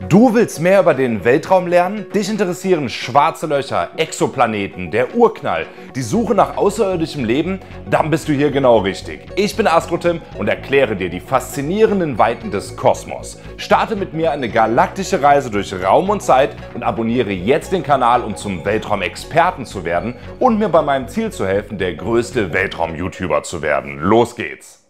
Du willst mehr über den Weltraum lernen? Dich interessieren schwarze Löcher, Exoplaneten, der Urknall, die Suche nach außerirdischem Leben? Dann bist du hier genau richtig. Ich bin AstroTim und erkläre dir die faszinierenden Weiten des Kosmos. Starte mit mir eine galaktische Reise durch Raum und Zeit und abonniere jetzt den Kanal, um zum Weltraumexperten zu werden und mir bei meinem Ziel zu helfen, der größte Weltraum-YouTuber zu werden. Los geht's!